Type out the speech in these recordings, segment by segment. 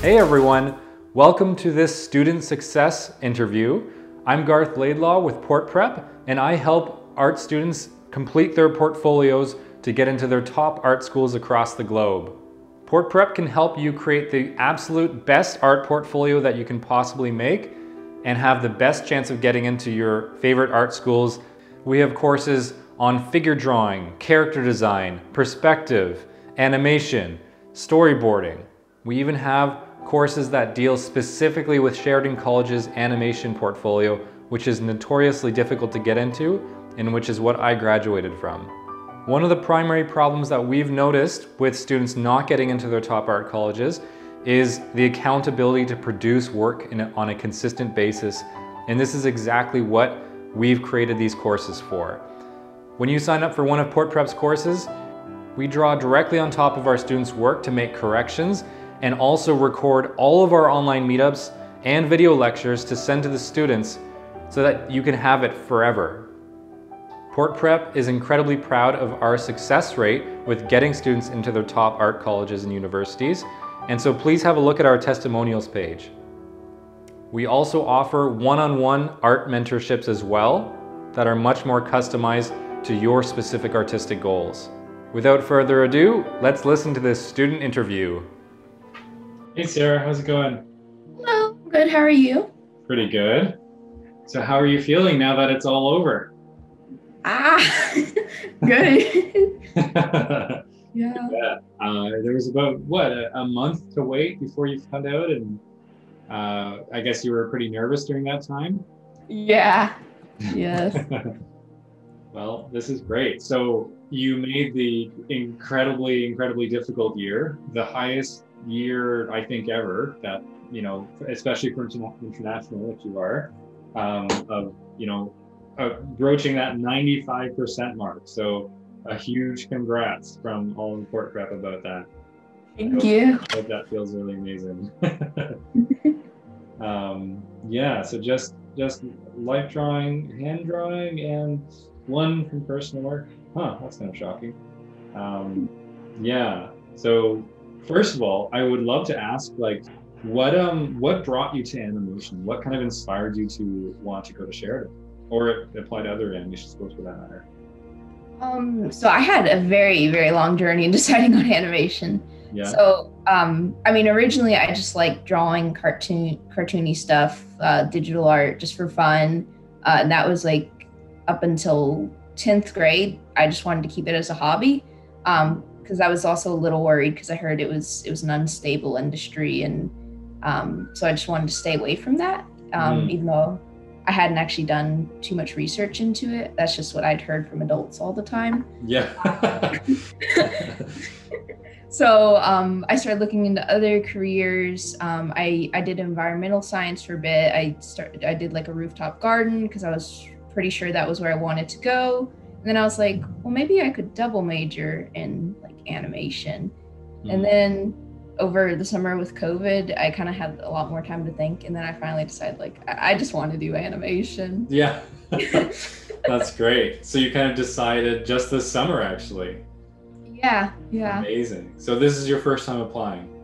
Hey everyone, welcome to this student success interview. I'm Garth Laidlaw with Port Prep and I help art students complete their portfolios to get into their top art schools across the globe. Port Prep can help you create the absolute best art portfolio that you can possibly make and have the best chance of getting into your favorite art schools. We have courses on figure drawing, character design, perspective, animation, storyboarding. We even have courses that deal specifically with Sheridan College's animation portfolio, which is notoriously difficult to get into and which is what I graduated from. One of the primary problems that we've noticed with students not getting into their top art colleges is the accountability to produce work a, on a consistent basis. And this is exactly what we've created these courses for. When you sign up for one of Port Prep's courses, we draw directly on top of our students' work to make corrections and also record all of our online meetups and video lectures to send to the students so that you can have it forever. Port Prep is incredibly proud of our success rate with getting students into their top art colleges and universities, and so please have a look at our testimonials page. We also offer one-on-one -on -one art mentorships as well that are much more customized to your specific artistic goals. Without further ado, let's listen to this student interview. Hey Sarah, how's it going? Hello, good. How are you? Pretty good. So how are you feeling now that it's all over? Ah, good. yeah. yeah. Uh, there was about what a, a, month to wait before you found out, and uh, I guess you were pretty nervous during that time. Yeah. Yes. well, this is great. So you made the incredibly, incredibly difficult year, the highest year I think ever that you know, especially for international, which you are, um, of you know, broaching that 95% mark. So a huge congrats from all in Port Prep about that. Thank hope, you. I hope that feels really amazing. um, yeah, so just just life drawing, hand drawing, and one from personal work. Huh, that's kind of shocking. Um, yeah. So first of all, I would love to ask like what um what brought you to animation? What kind of inspired you to want to go to Sheridan? Or apply to other animation schools for that matter? Um, so I had a very, very long journey in deciding on animation. Yeah. So, um, I mean, originally I just like drawing cartoon, cartoony stuff, uh, digital art, just for fun, uh, and that was like up until tenth grade. I just wanted to keep it as a hobby, because um, I was also a little worried because I heard it was it was an unstable industry, and um, so I just wanted to stay away from that. Mm. Even though I hadn't actually done too much research into it. That's just what I'd heard from adults all the time. Yeah. so um, I started looking into other careers. Um, I I did environmental science for a bit. I started I did like a rooftop garden because I was pretty sure that was where I wanted to go. And then I was like, well, maybe I could double major in like animation. Mm. And then over the summer with COVID, I kind of had a lot more time to think, and then I finally decided like I, I just want to do animation. Yeah, that's great. So you kind of decided just this summer, actually. Yeah, yeah. Amazing. So this is your first time applying.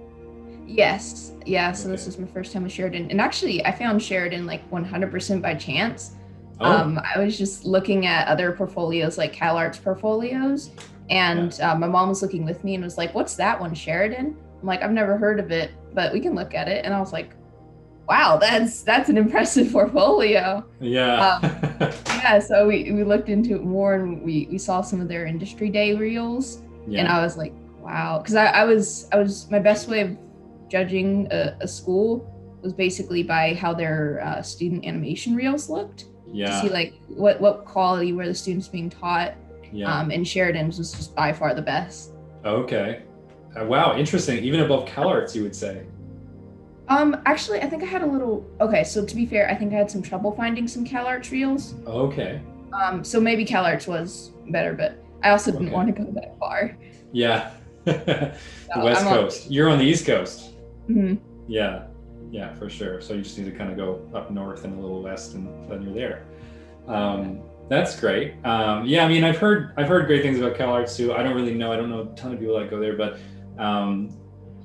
Yes, yeah. So okay. this is my first time with Sheridan, and actually, I found Sheridan like 100% by chance. Oh. Um, I was just looking at other portfolios, like CalArts portfolios, and yeah. uh, my mom was looking with me and was like, "What's that one, Sheridan?" I'm like, I've never heard of it, but we can look at it. And I was like, wow, that's that's an impressive portfolio. Yeah. Um, yeah. So we, we looked into it more and we, we saw some of their industry day reels. Yeah. And I was like, wow. Cause I, I was I was my best way of judging a, a school was basically by how their uh, student animation reels looked. Yeah. To see like what what quality were the students being taught. Yeah. Um, and Sheridan's was just by far the best. Okay. Uh, wow, interesting. Even above CalArts, you would say. Um, actually, I think I had a little. Okay, so to be fair, I think I had some trouble finding some CalArts reels. Okay. Um, so maybe CalArts was better, but I also didn't okay. want to go that far. Yeah. the so West I'm Coast. On... You're on the East Coast. Mm-hmm. Yeah, yeah, for sure. So you just need to kind of go up north and a little west, and then you're there. Um, that's great. Um, yeah, I mean, I've heard I've heard great things about CalArts too. I don't really know. I don't know a ton of people that go there, but um,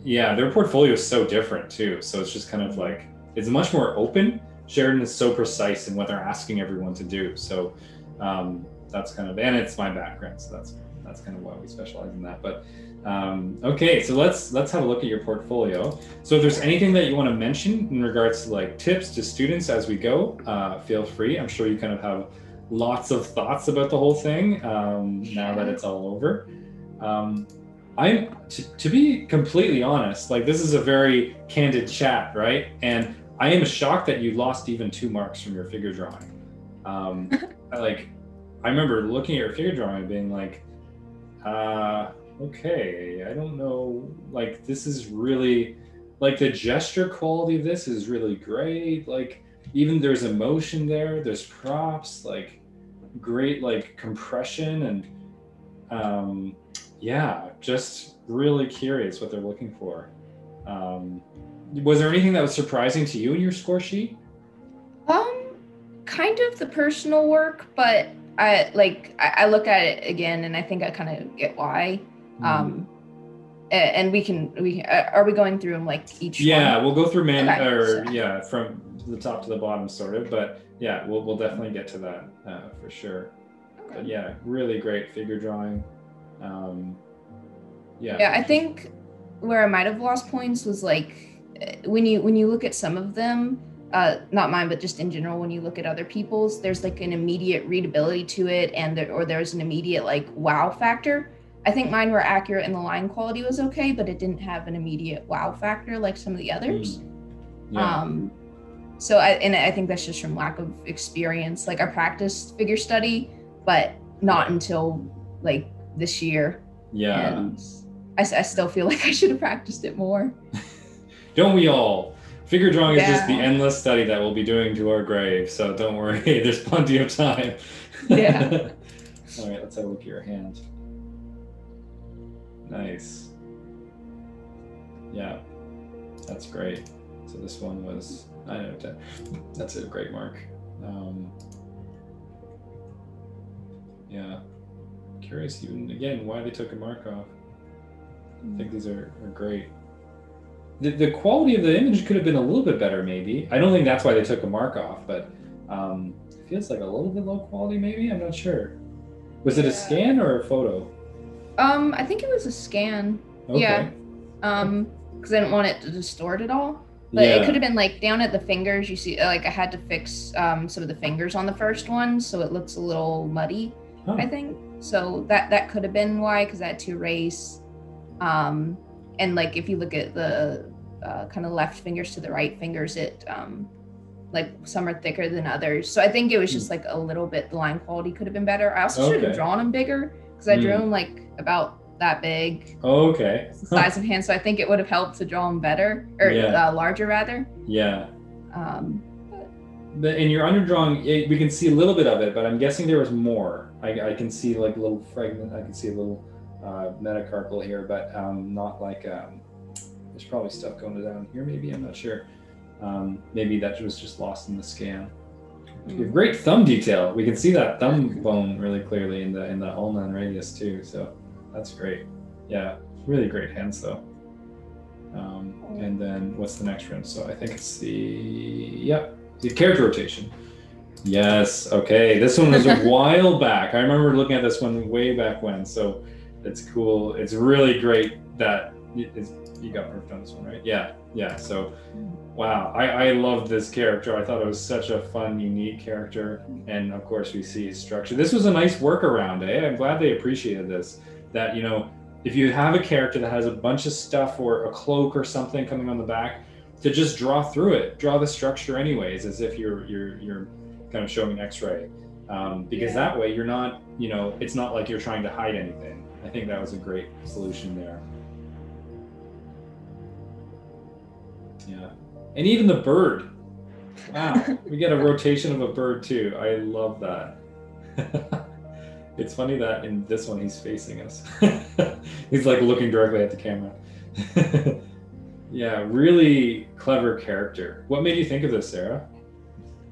yeah, their portfolio is so different too. So it's just kind of like it's much more open. Sheridan is so precise in what they're asking everyone to do. So um, that's kind of and it's my background, so that's that's kind of why we specialize in that. But um, okay, so let's let's have a look at your portfolio. So if there's anything that you want to mention in regards to like tips to students as we go, uh, feel free. I'm sure you kind of have lots of thoughts about the whole thing um, now that it's all over. Um, I'm to, to be completely honest, like this is a very candid chat, right? And I am shocked that you lost even two marks from your figure drawing. Um, like, I remember looking at your figure drawing and being like, uh, okay, I don't know. Like, this is really, like, the gesture quality of this is really great. Like, even there's emotion there, there's props, like, great, like, compression and, um, yeah, just really curious what they're looking for. Um, was there anything that was surprising to you in your score sheet? Um, kind of the personal work, but I like I, I look at it again and I think I kind of get why. Mm. Um, and we can we uh, are we going through them like each yeah one? we'll go through man okay, or so. yeah from the top to the bottom sort of but yeah we'll, we'll definitely get to that uh, for sure okay. but yeah really great figure drawing um, yeah. Yeah, I think where I might have lost points was like when you when you look at some of them, uh, not mine, but just in general, when you look at other people's, there's like an immediate readability to it, and there, or there's an immediate like wow factor. I think mine were accurate and the line quality was okay, but it didn't have an immediate wow factor like some of the others. Mm. Yeah. Um, so I and I think that's just from lack of experience. Like I practiced figure study, but not until like this year. Yeah. And I, I still feel like I should have practiced it more. don't we all? Figure drawing yeah. is just the endless study that we'll be doing to our grave. So don't worry, there's plenty of time. Yeah. all right, let's have a look at your hand. Nice. Yeah, that's great. So this one was, I know, that's a great mark. Um, yeah curious even again why they took a mark off. I think these are, are great. The, the quality of the image could have been a little bit better, maybe. I don't think that's why they took a mark off, but um, it feels like a little bit low quality, maybe. I'm not sure. Was it a scan or a photo? Um, I think it was a scan. Okay. Yeah. Um, because I didn't want it to distort at all. But yeah. it could have been like down at the fingers. You see, like I had to fix um, some of the fingers on the first one, so it looks a little muddy. Huh. I think. So that that could have been why, because I had to erase. Um, and like if you look at the uh, kind of left fingers to the right fingers, it um, like some are thicker than others. So I think it was just hmm. like a little bit the line quality could have been better. I also okay. should have drawn them bigger because I drew mm. them like about that big. Oh, okay. size of hand. So I think it would have helped to draw him better or yeah. uh, larger rather. Yeah. Um, the, in your underdrawing, we can see a little bit of it, but I'm guessing there was more. I, I can see like a little fragment. I can see a little uh, metacarpal here, but um, not like um, there's probably stuff going down here. Maybe I'm not sure. Um, maybe that was just lost in the scan. You have great thumb detail. We can see that thumb bone really clearly in the in the ulna and radius too. So that's great. Yeah, really great hands though. Um, and then what's the next round? So I think it's the yeah the character rotation. Yes. Okay. This one was a while back. I remember looking at this one way back when. So it's cool. It's really great that you got perfect on this one, right? Yeah. Yeah. So, wow. I, I love this character. I thought it was such a fun, unique character. And of course, we see his structure. This was a nice workaround, eh? I'm glad they appreciated this. That, you know, if you have a character that has a bunch of stuff or a cloak or something coming on the back, to just draw through it, draw the structure anyways, as if you're you're you're kind of showing an X-ray, um, because yeah. that way you're not, you know, it's not like you're trying to hide anything. I think that was a great solution there. Yeah, and even the bird. Wow, we get a rotation of a bird too. I love that. it's funny that in this one he's facing us. he's like looking directly at the camera. Yeah, really clever character. What made you think of this, Sarah?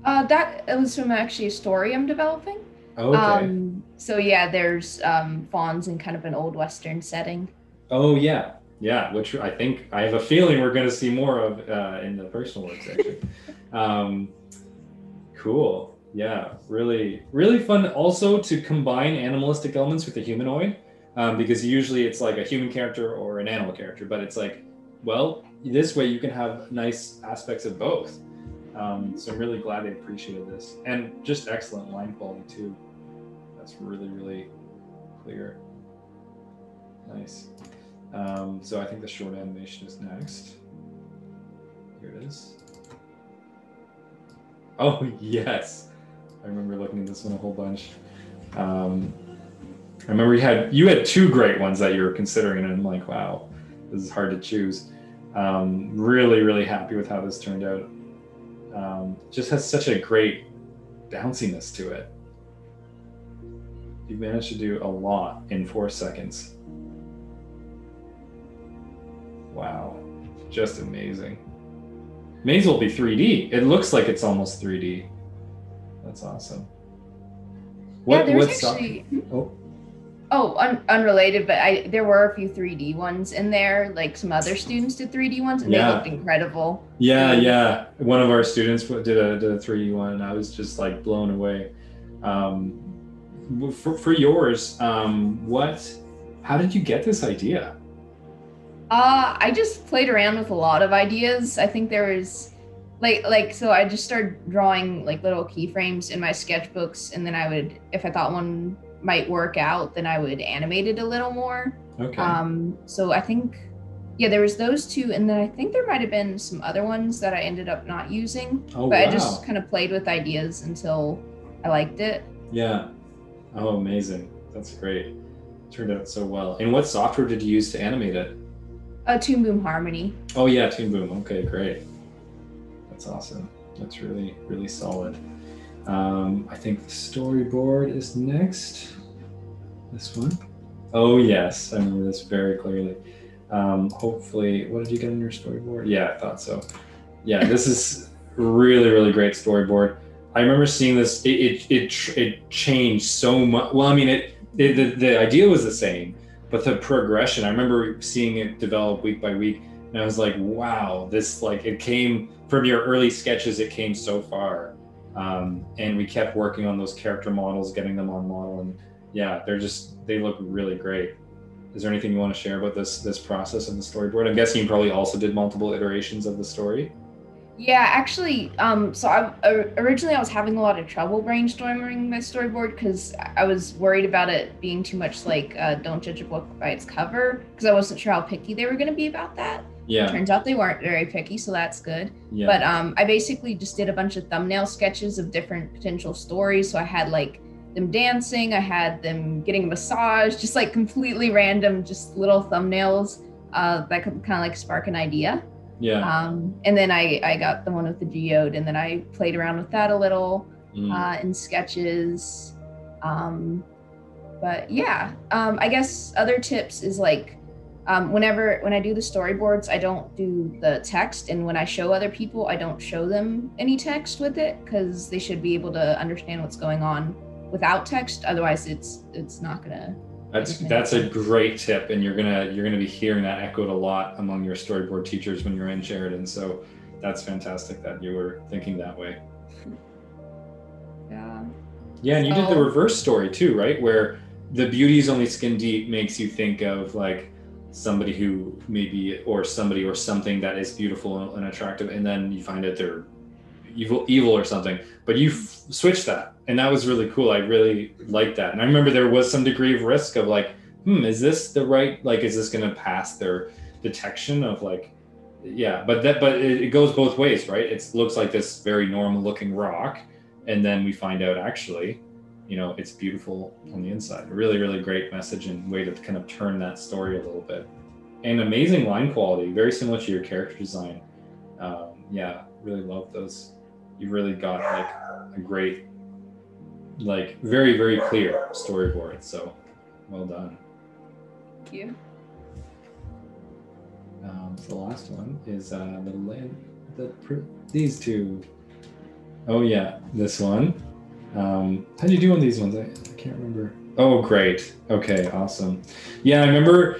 Uh, that was from actually a story I'm developing. Oh, okay. Um, so yeah, there's um, fauns in kind of an old western setting. Oh yeah, Yeah, which I think I have a feeling we're going to see more of uh, in the personal work section. um, cool. Yeah, really, really fun. Also to combine animalistic elements with the humanoid, um, because usually it's like a human character or an animal character, but it's like, well, this way you can have nice aspects of both. Um, so I'm really glad they appreciated this, and just excellent line quality too. That's really, really clear. Nice. Um, so I think the short animation is next. Here it is. Oh yes, I remember looking at this one a whole bunch. Um, I remember you had you had two great ones that you were considering, and I'm like, wow, this is hard to choose. Um, really, really happy with how this turned out. Um, just has such a great bounciness to it. You managed to do a lot in four seconds. Wow, just amazing. May as well be 3D. It looks like it's almost 3D. That's awesome. What, yeah, there's actually. Oh. Oh, un- unrelated, but I there were a few 3D ones in there. Like some other students did 3D ones, and yeah. they looked incredible. Yeah, yeah. One of our students did a did a 3D one, and I was just like blown away. Um, for for yours, um, what? How did you get this idea? Uh, I just played around with a lot of ideas. I think there was like like so I just started drawing like little keyframes in my sketchbooks and then I would if I thought one might work out, then I would animate it a little more. Okay. Um so I think yeah, there was those two and then I think there might have been some other ones that I ended up not using. Oh, but wow. I just kind of played with ideas until I liked it. Yeah. Oh, amazing. That's great. Turned out so well. And what software did you use to animate it? Uh, Toon Boom Harmony. Oh yeah, Toon Boom. Okay, great. That's awesome. That's really really solid. Um, I think the storyboard is next. This one. Oh yes, I remember this very clearly. Um, hopefully, what did you get on your storyboard? Yeah, I thought so. Yeah, this is really really great storyboard. I remember seeing this. It it it, it changed so much. Well, I mean, it, it the the idea was the same but the progression i remember seeing it develop week by week and i was like wow this like it came from your early sketches it came so far. Um, and we kept working on those character models getting them on model and yeah they're just they look really great. Is there anything you want to share about this this process of the storyboard? I'm guessing you probably also did multiple iterations of the story yeah, actually, um, so I uh, originally I was having a lot of trouble brainstorming my storyboard because I was worried about it being too much like uh, "Don't judge a book by its cover" because I wasn't sure how picky they were going to be about that. Yeah. It Turns out they weren't very picky, so that's good. Yeah. But um, I basically just did a bunch of thumbnail sketches of different potential stories. So I had like them dancing, I had them getting a massage, just like completely random, just little thumbnails uh, that could kind of like spark an idea. Yeah. Um, and then I, I got the one with the geode, and then I played around with that a little mm. uh, in sketches. Um, but yeah, um, I guess other tips is like um, whenever when I do the storyboards, I don't do the text, and when I show other people, I don't show them any text with it because they should be able to understand what's going on without text. Otherwise, it's it's not gonna that's that's a great tip, and you're gonna you're gonna be hearing that echoed a lot among your storyboard teachers when you're in Sheridan. So that's fantastic that you were thinking that way. Yeah. Yeah, and you did the reverse story too, right? Where the beauty's only skin deep makes you think of like somebody who maybe or somebody or something that is beautiful and attractive, and then you find out they're evil evil or something. But you f- switch that and that was really cool. I really liked that. And I remember there was some degree of risk of like, hmm, is this the right like is this going to pass their detection of like yeah, but that but it, it goes both ways, right? It looks like this very normal looking rock and then we find out actually, you know, it's beautiful on the inside. Really really great message and way to kind of turn that story a little bit. And amazing line quality, very similar to your character design. Um, yeah, really love those. You really got like a great like very very clear storyboard. So well done. Thank you. Um, so the last one is uh, the land the these two. Oh yeah, this one. Um, how do you do on these ones? I, I can't remember. Oh great. Okay, awesome. Yeah, I remember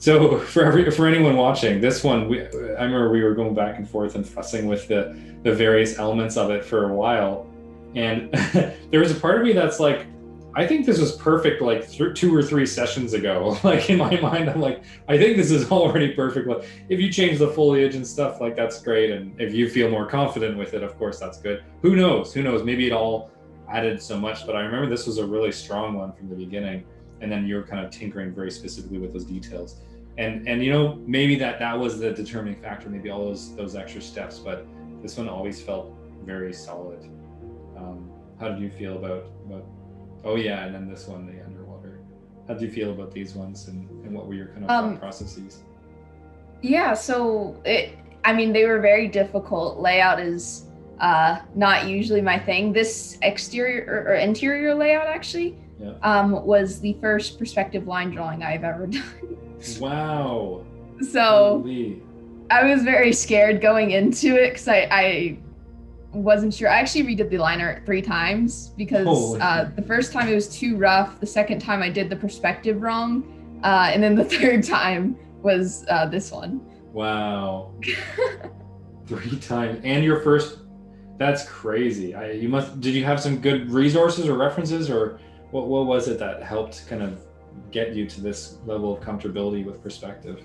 So for every for anyone watching, this one, we, I remember we were going back and forth and fussing with the the various elements of it for a while, and there was a part of me that's like, I think this was perfect like th- two or three sessions ago. Like in my mind, I'm like, I think this is already perfect. Like if you change the foliage and stuff, like that's great, and if you feel more confident with it, of course that's good. Who knows? Who knows? Maybe it all added so much, but I remember this was a really strong one from the beginning, and then you were kind of tinkering very specifically with those details and and you know maybe that that was the determining factor maybe all those those extra steps but this one always felt very solid. Um, how did you feel about about oh yeah and then this one the underwater. How did you feel about these ones and, and what were your kind of um, processes? yeah so it i mean they were very difficult. Layout is uh, not usually my thing. This exterior or, or interior layout actually yeah. um, was the first perspective line drawing i've ever done Wow. So Holy. I was very scared going into it because I, I wasn't sure. I actually redid the line art three times because uh, the first time it was too rough. The second time I did the perspective wrong. Uh, and then the third time was uh, this one. Wow. three times. And your first, that's crazy. I, you must, did you have some good resources or references or what, what was it that helped kind of get you to this level of comfortability with perspective?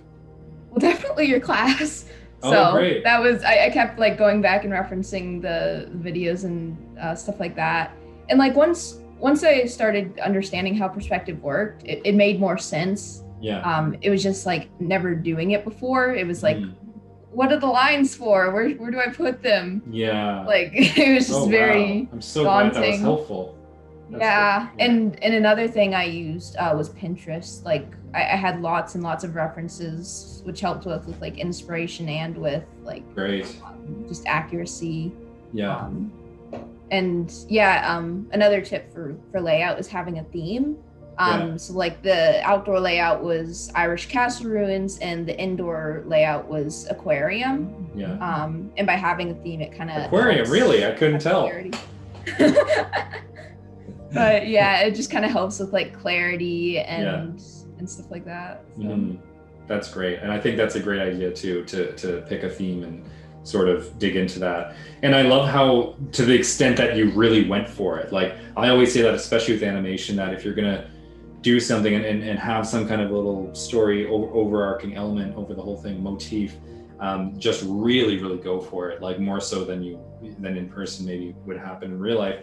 Well, definitely your class. Oh, so great. that was I, I, kept like going back and referencing the videos and uh, stuff like that. And like once once I started understanding how perspective worked, it, it made more sense. Yeah. Um, it was just like never doing it before. It was like, mm. what are the lines for? Where where do I put them? Yeah. Like it was just oh, very. Wow. I'm so daunting. glad that was helpful yeah. yeah. and and another thing I used uh, was Pinterest. Like I, I, had lots and lots of references, which helped with with like inspiration and with like great um, just accuracy. Yeah. Um, and yeah, um, another tip for for layout is having a theme. Um, yeah. So like the outdoor layout was Irish castle ruins, and the indoor layout was aquarium. Yeah. Um, and by having a theme, it kind of aquarium. Really, I couldn't tell. but yeah, it just kind of helps with like clarity and yeah. and stuff like that. So. Mm, that's great, and I think that's a great idea too to to pick a theme and sort of dig into that. And I love how to the extent that you really went for it. Like I always say that, especially with animation, that if you're gonna do something and, and, and have some kind of little story over, overarching element over the whole thing motif um, just really really go for it like more so than you than in person maybe would happen in real life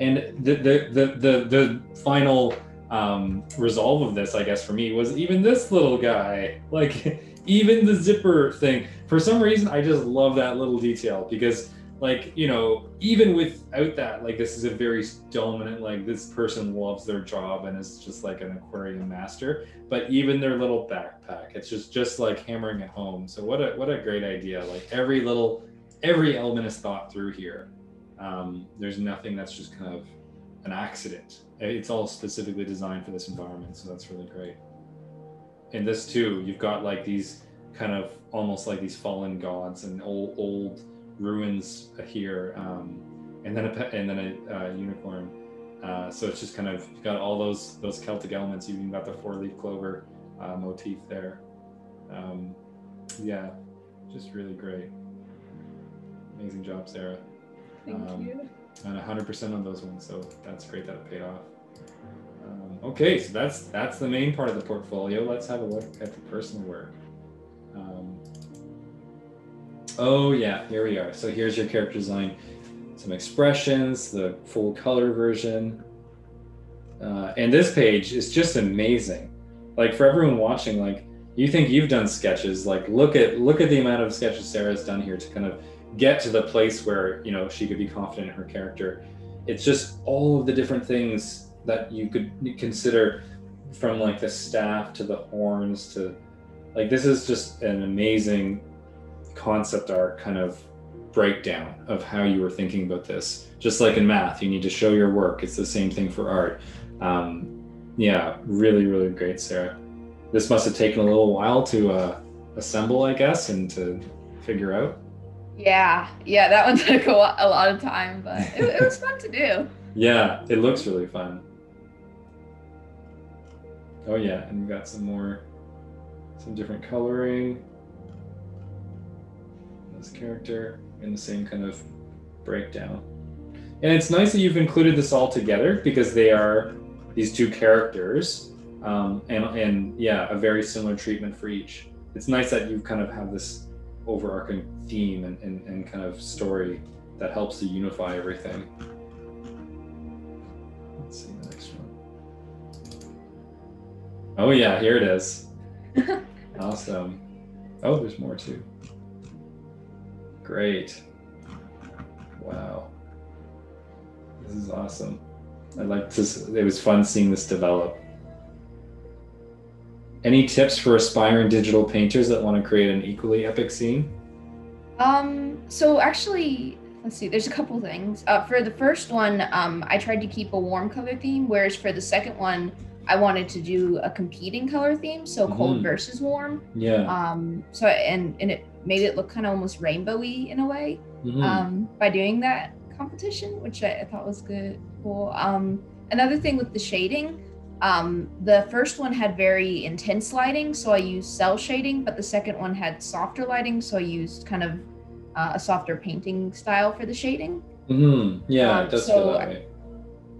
and the the the the, the final um, resolve of this, I guess, for me was even this little guy, like even the zipper thing. For some reason, I just love that little detail because, like, you know, even without that, like, this is a very dominant, like, this person loves their job and is just like an aquarium master. But even their little backpack, it's just just like hammering it home. So what a what a great idea! Like every little every element is thought through here. Um, there's nothing that's just kind of an accident. It's all specifically designed for this environment, so that's really great. And this too, you've got like these kind of almost like these fallen gods and old old ruins here, um, and then a and then a uh, unicorn. Uh, so it's just kind of you've got all those those Celtic elements. You've even got the four leaf clover uh, motif there. Um, yeah, just really great. Amazing job, Sarah. Thank um, you. And 100% on those ones, so that's great that it paid off. Um, okay, so that's that's the main part of the portfolio. Let's have a look at the personal work. Um, oh yeah, here we are. So here's your character design, some expressions, the full color version, uh, and this page is just amazing. Like for everyone watching, like you think you've done sketches, like look at look at the amount of sketches Sarah's done here to kind of get to the place where you know she could be confident in her character. It's just all of the different things that you could consider from like the staff to the horns to like this is just an amazing concept art kind of breakdown of how you were thinking about this. Just like in math you need to show your work. It's the same thing for art. Um, yeah really really great sarah. This must have taken a little while to uh, assemble i guess and to figure out yeah, yeah, that one took a lot, a lot of time, but it, it was fun to do. Yeah, it looks really fun. Oh yeah, and we got some more some different coloring. This character in the same kind of breakdown. And it's nice that you've included this all together because they are these two characters, um, and and yeah, a very similar treatment for each. It's nice that you kind of have this overarching theme and, and, and kind of story that helps to unify everything. Let's see the next one. Oh yeah, here it is. awesome. Oh, there's more too. Great. Wow. This is awesome. I like this. It was fun seeing this develop. Any tips for aspiring digital painters that want to create an equally epic scene? Um, so actually, let's see, there's a couple things. Uh, for the first one, um, I tried to keep a warm color theme, whereas for the second one, I wanted to do a competing color theme, so mm-hmm. cold versus warm. Yeah. Um, so and and it made it look kind of almost rainbowy in a way mm-hmm. um, by doing that competition, which I, I thought was good. Cool. Um, another thing with the shading, um, the first one had very intense lighting, so I used cell shading, but the second one had softer lighting, so I used kind of uh, a softer painting style for the shading. Mm-hmm. Yeah, um, it does so feel that way.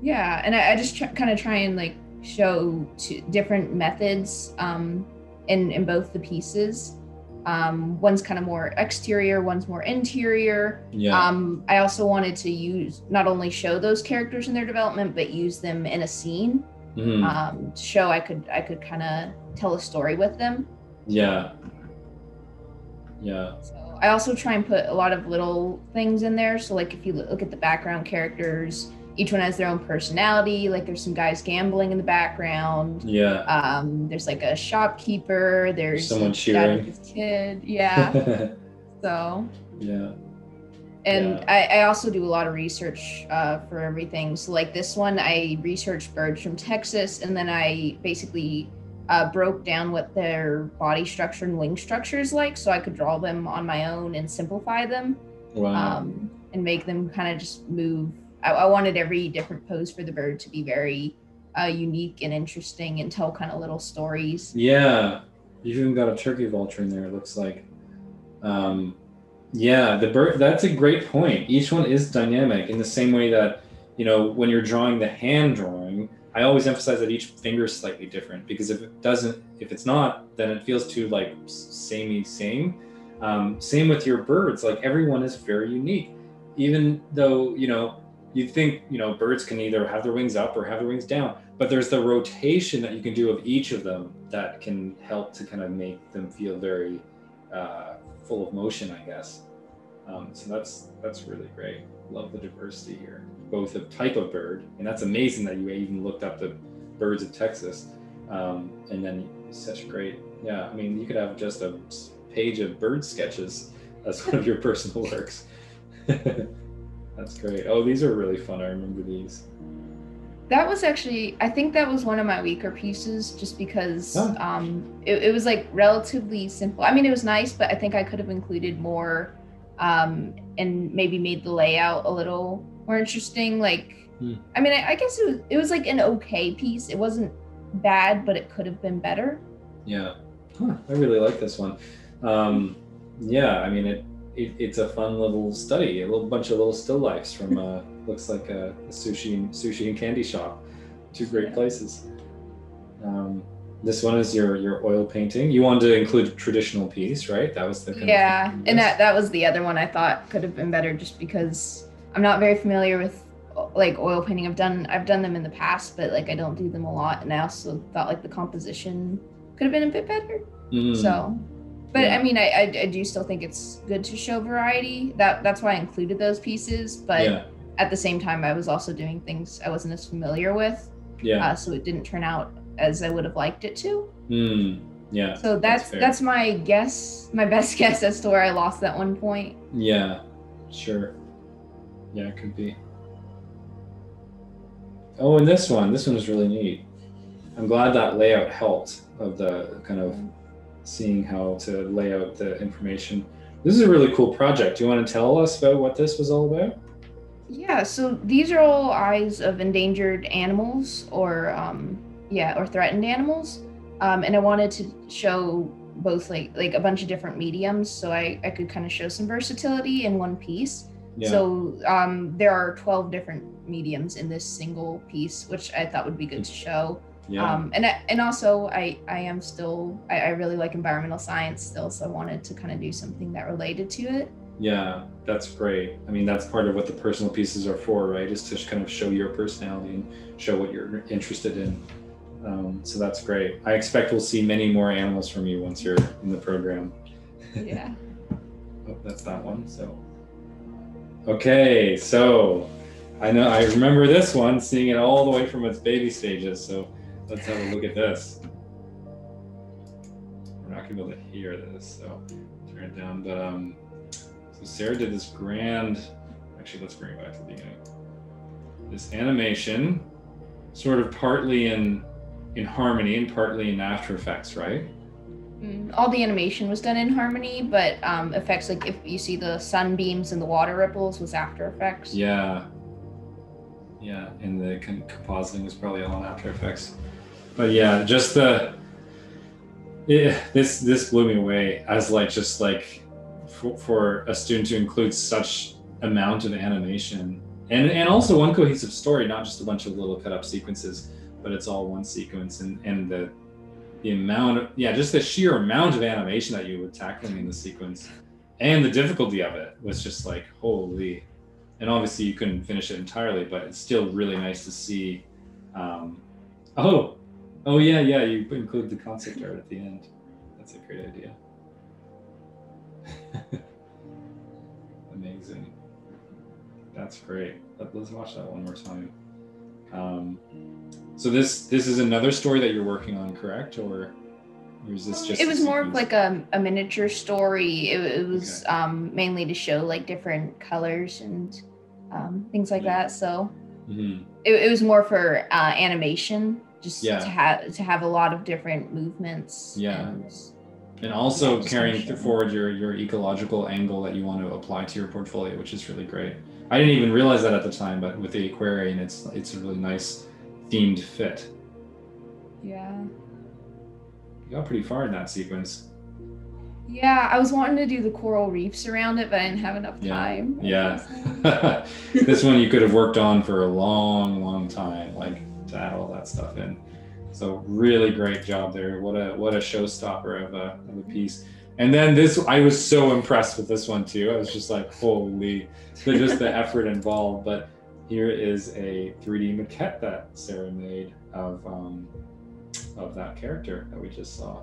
Yeah, and I, I just tr- kind of try and like show different methods um, in in both the pieces. Um, one's kind of more exterior, one's more interior. Yeah. Um, I also wanted to use not only show those characters in their development, but use them in a scene mm-hmm. um, show I could I could kind of tell a story with them. Yeah. Yeah. So I also try and put a lot of little things in there. So like if you look at the background characters, each one has their own personality. Like there's some guys gambling in the background. Yeah. Um, there's like a shopkeeper. There's someone cheering. His kid. Yeah. so. Yeah. And yeah. I, I, also do a lot of research uh, for everything. So like this one, I researched birds from Texas, and then I basically uh, broke down what their body structure and wing structure is like, so I could draw them on my own and simplify them. Wow. Um, and make them kind of just move I, I wanted every different pose for the bird to be very uh, unique and interesting and tell kind of little stories. Yeah, you've even got a turkey vulture in there. It looks like. Um, yeah, the bird. That's a great point. Each one is dynamic in the same way that you know when you're drawing the hand drawing. I always emphasize that each finger is slightly different because if it doesn't, if it's not, then it feels too like samey same. Um, same with your birds. Like everyone is very unique, even though you know you'd think you know birds can either have their wings up or have their wings down but there's the rotation that you can do of each of them that can help to kind of make them feel very uh, full of motion i guess um, so that's that's really great love the diversity here both of type of bird and that's amazing that you even looked up the birds of texas um, and then such great yeah i mean you could have just a page of bird sketches as one of your personal works That's great. Oh, these are really fun. I remember these. That was actually, I think that was one of my weaker pieces just because um, it, it, was like relatively simple. I mean, it was nice, but I think I could have included more um, and maybe made the layout a little more interesting. Like, hmm. I mean, I, I, guess it was, it was like an okay piece. It wasn't bad, but it could have been better. Yeah. Huh. I really like this one. Um, yeah, I mean, it it, it's a fun little study, a little bunch of little still lifes from uh, looks like a, a sushi and sushi and candy shop, two great places. Um, this one is your your oil painting. You wanted to include traditional piece, right? That was the yeah, and that that was the other one I thought could have been better, just because I'm not very familiar with like oil painting. I've done I've done them in the past, but like I don't do them a lot, and I also thought like the composition could have been a bit better. Mm. So but yeah. I mean, I, I, I do still think it's good to show variety. That that's why I included those pieces. But yeah. at the same time, I was also doing things I wasn't as familiar with. Yeah. Uh, so it didn't turn out as I would have liked it to. Mm. Yeah. So that's that's, that's my guess, my best guess as to where I lost that one point. Yeah. Sure. Yeah, it could be. Oh, and this one, this one is really neat. I'm glad that layout helped of the kind of seeing how to lay out the information. This is a really cool project. Do you want to tell us about what this was all about? Yeah, so these are all eyes of endangered animals or um, yeah, or threatened animals. Um, and I wanted to show both like like a bunch of different mediums, so I I could kind of show some versatility in one piece. Yeah. So um, there are 12 different mediums in this single piece, which I thought would be good to show. Yeah. Um, and I- and also I I am still I, I really like environmental science still, so I wanted to kind of do something that related to it. Yeah, that's great. I mean, that's part of what the personal pieces are for, right? Is to kind of show your personality and show what you're interested in. Um, so that's great. I expect we'll see many more animals from you once you're in the program. Yeah. Oh, that's that one. So, okay, so I know I remember this one, seeing it all the way from its baby stages. So let's have a look at this. We're not gonna be able to hear this, so turn it down. But um, so Sarah did this grand. Actually, let's bring it back to the beginning. This animation, sort of partly in in Harmony and partly in After Effects, right? Mm, All the animation was done in Harmony, but um, effects like if you see the sunbeams and the water ripples was After Effects. Yeah. Yeah, and the compositing was probably all in After Effects. But yeah, just the yeah, this this blew me away as like just like for, for a student to include such amount of animation. And and also one cohesive story, not just a bunch of little cut up sequences, but it's all one sequence and and the the amount of yeah, just the sheer amount of animation that you were tackling in the sequence. And the difficulty of it was just like holy. And obviously you couldn't finish it entirely but it's still really nice to see um, oh oh yeah yeah you include the concept art at the end that's a great idea amazing that's great Let, us watch that one more time um, so this this is another story that you're working on correct or, or is this just it was more of like a, a miniature story. It, it was um, mainly to show like different colors and um, things like Yeah. that. So Mhm. it, it was more for uh, animation, just Yeah. to have to have a lot of different movements. Yeah. and- and also Yeah, carrying kinda th- show. forward your your ecological angle that you want to apply to your portfolio, which is really great. I didn't even realize that at the time, but with the aquarium, it's it's a really nice themed fit. yeah. You got pretty far in that sequence. Yeah, I was wanting to do the coral reefs around it, but I didn't have enough Yeah. time. Yeah, this one you could have worked on for a long, long time, like to add all that stuff in. So really great job there. What a what a showstopper of a of a piece. And then this, I was so impressed with this one too. I was just like, holy, just the effort involved. But here is a 3D maquette that Sarah made of um, of that character that we just saw.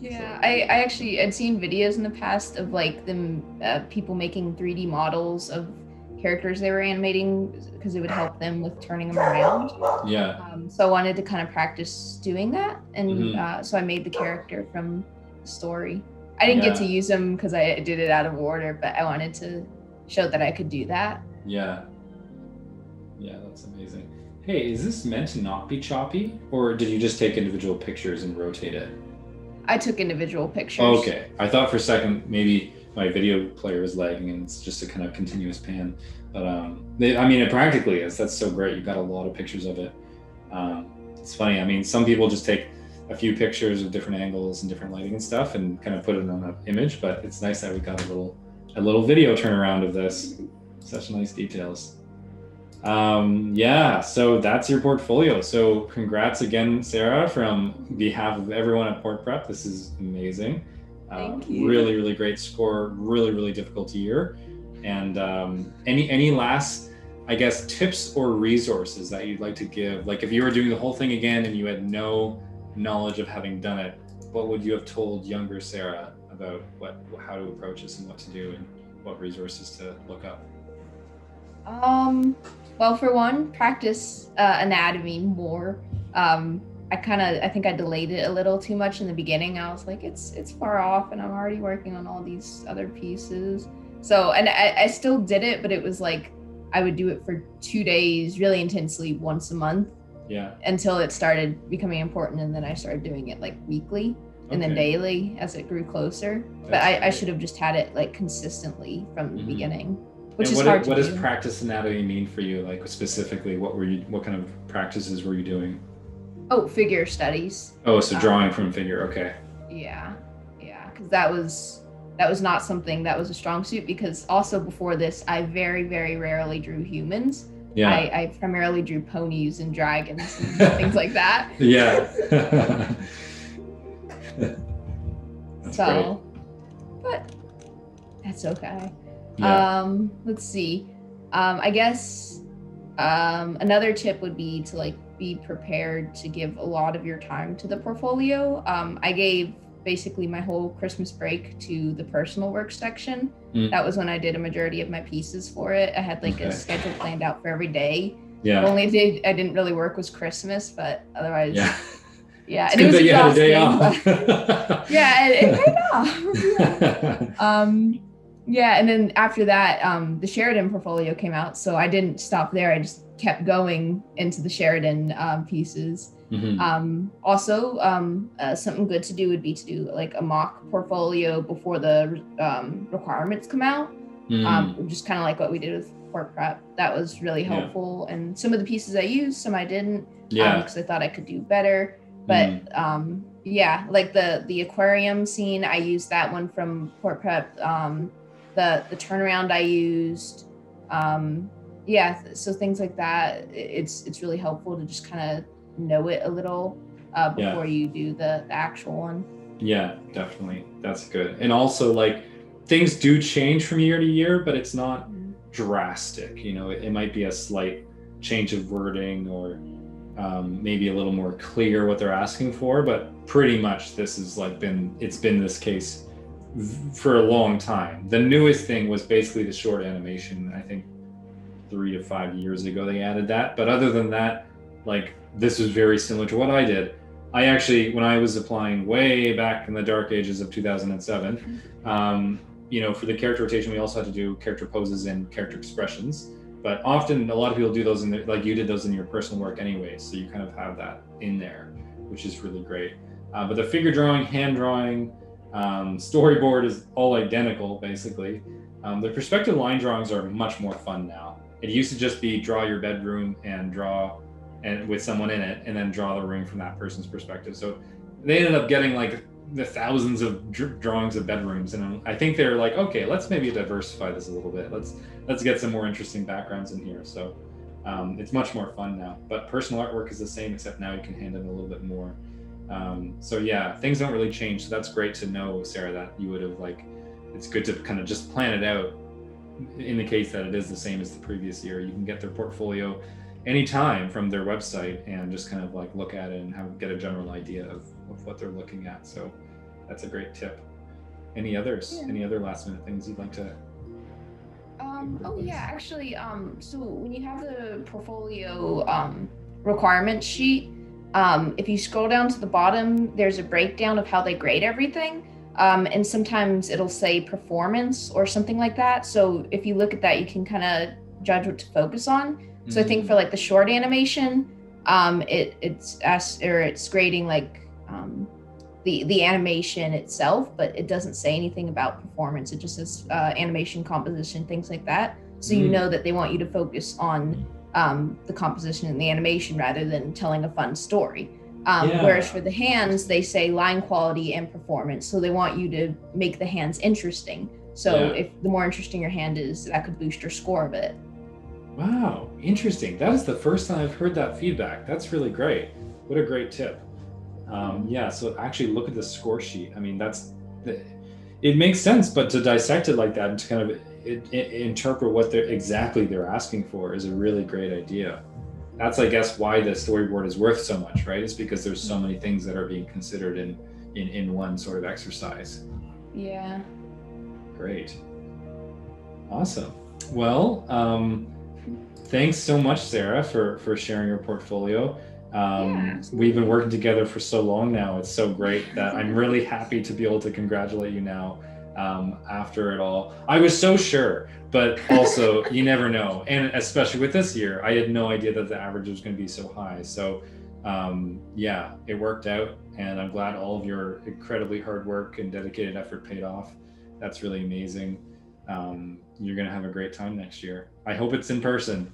Yeah, I, I actually had seen videos in the past of like them uh, people making 3D models of characters they were animating because it would help them with turning them around. Yeah, Um, so I wanted to kind of practice doing that, and Mhm. uh, so I made the character from the story. I didn't get to use them because I did it out of order, but I wanted to show that I could do that. yeah, yeah. That's amazing. Hey, is this meant to not be choppy, or did you just take individual pictures and rotate it? I took individual pictures. Oh, okay. I thought for a second maybe my video player is lagging and it's just a kind of continuous pan. But um, they, I mean, it practically is. That's so great. You've got a lot of pictures of it. Um, it's funny. I mean, some people just take a few pictures of different angles and different lighting and stuff and kind of put it on an image. But it's nice that we got a little a little video turnaround of this. Such nice details. Um, yeah, so that's your portfolio. So congrats again, Sarah, from behalf of everyone at Port Prep. This is amazing. Um, Thank you. Really, really great score. Really, really difficult year. And um, any any last, I guess, tips or resources that you'd like to give? Like if you were doing the whole thing again and you had no knowledge of having done it, what would you have told younger Sarah about what how to approach this and what to do and what resources to look up? Um, well, for one, practice uh, anatomy more. Um, I kind of, I think I delayed it a little too much in the beginning. I was like, it's it's far off, and I'm already working on all these other pieces. So, and I, I still did it, but it was like I would do it for two days, really intensely, once a month, Yeah. until it started becoming important, and then I started doing it like weekly and then daily as it grew closer. but I, I should have just had it like consistently from the Mhm. beginning, which and is what, hard to what do. does practice anatomy mean for you? Like specifically, what were you? What kind of practices were you doing? Oh, figure studies. Oh, so Uh, drawing from figure. Okay. Yeah, yeah, because that was that was not something that was a strong suit. Because also before this, I very very rarely drew humans. Yeah. I, I primarily drew ponies and dragons and things like that. Yeah. so, great. but that's okay. Yeah. Um, let's see. Um, I guess um, another tip would be to like be prepared to give a lot of your time to the portfolio. Um, I gave basically my whole Christmas break to the personal work section. Mm. That was when I did a majority of my pieces for it. I had like okay. a schedule planned out for every day. Yeah. The only day I didn't really work was Christmas, but otherwise, yeah. Yeah, it was that you had a day off. yeah, it, it paid off. yeah. Um, yeah, and then after that, um, the Sheridan portfolio came out, so I didn't stop there. I just kept going into the Sheridan um, pieces. Mm-hmm. Um, also, um, uh, something good to do would be to do like a mock portfolio before the um, requirements come out. Mm. Um, just kind of like what we did with PortPrep. That was really helpful. Yeah. And some of the pieces I used, some I didn't, yeah, because um, I thought I could do better. But mm. um, yeah, like the the aquarium scene, I used that one from PortPrep. The the turnaround I used. Um, yeah, so things like that. It's it's really helpful to just kind of know it a little uh, before yeah. you do the, the actual one. Yeah, definitely. That's good. And also like things do change from year to year, but it's not mm-hmm. drastic. You know, it, it, might be a slight change of wording or um, maybe a little more clear what they're asking for, but pretty much this has like been it's been this case for a long time. The newest thing was basically the short animation. I think three to five years ago they added that. But other than that, like this was very similar to what I did. I actually, when I was applying way back in the dark ages of 2007, um, you know, for the character rotation, we also had to do character poses and character expressions. But often, a lot of people do those in the, like you did those in your personal work anyway. So you kind of have that in there, which is really great. Uh, but the figure drawing, hand drawing, um, storyboard is all identical, basically. Um, the perspective line drawings are much more fun now. It used to just be draw your bedroom and draw and with someone in it, and then draw the room from that person's perspective. So they ended up getting like the thousands of dr- drawings of bedrooms, and I think they're like, okay, let's maybe diversify this a little bit. Let's let's get some more interesting backgrounds in here. So um, it's much more fun now. But personal artwork is the same, except now you can hand in a little bit more. Um, so yeah, things don't really change. So that's great to know, Sarah, that you would have like. It's good to kind of just plan it out. In the case that it is the same as the previous year, you can get their portfolio anytime from their website and just kind of like look at it and have get a general idea of, of what they're looking at. So that's a great tip. Any others? Yeah. Any other last minute things you'd like to? Um, oh yeah, actually, um, so when you have the portfolio um, requirement sheet, um, if you scroll down to the bottom, there's a breakdown of how they grade everything. Um, and sometimes it'll say performance or something like that. So if you look at that, you can kind of judge what to focus on. Mm-hmm. So I think for like the short animation, um, it it's as or it's grading like um, the the animation itself, but it doesn't say anything about performance. It just says uh, animation, composition, things like that. So mm-hmm. you know that they want you to focus on um, the composition and the animation rather than telling a fun story. Um, yeah. Whereas for the hands, they say line quality and performance. So they want you to make the hands interesting. So yeah. if the more interesting your hand is, that could boost your score a bit. Wow, interesting. That is the first time I've heard that feedback. That's really great. What a great tip. Um, yeah, so actually look at the score sheet. I mean, that's it makes sense, but to dissect it like that and to kind of it, it, interpret what they're exactly they're asking for is a really great idea. That's, I guess, why the storyboard is worth so much, right? It's because there's so many things that are being considered in in, in one sort of exercise. Yeah. Great. Awesome. Well, um, thanks so much, Sarah, for for sharing your portfolio. Um, yeah, we've been working together for so long now. It's so great that I'm really happy to be able to congratulate you now um, after it all. I was so sure, but also you never know. And especially with this year, I had no idea that the average was going to be so high. So um, yeah, it worked out. And I'm glad all of your incredibly hard work and dedicated effort paid off. That's really amazing. Um, you're going to have a great time next year. I hope it's in person.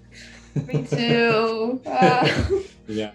Me too. Uh. yeah.